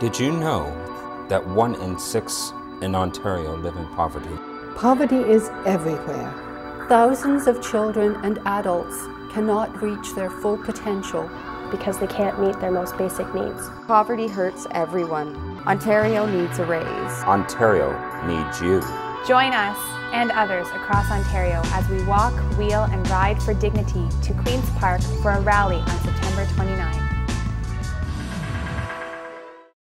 Did you know that one in six in Ontario live in poverty? Poverty is everywhere. Thousands of children and adults cannot reach their full potential because they can't meet their most basic needs. Poverty hurts everyone. Ontario needs a raise. Ontario needs you. Join us and others across Ontario as we walk, wheel, and ride for dignity to Queen's Park for a rally on September 29.